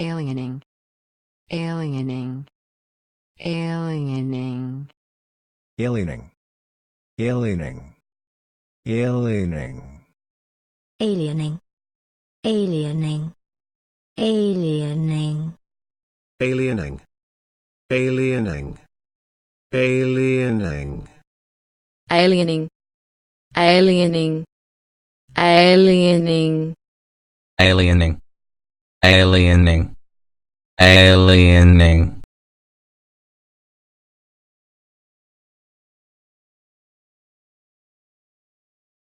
aliening, aliening, aliening, aliening, aliening, aliening, aliening, aliening, aliening, aliening, aliening, aliening, aliening, aliening, aliening, aliening, aliening, aliening.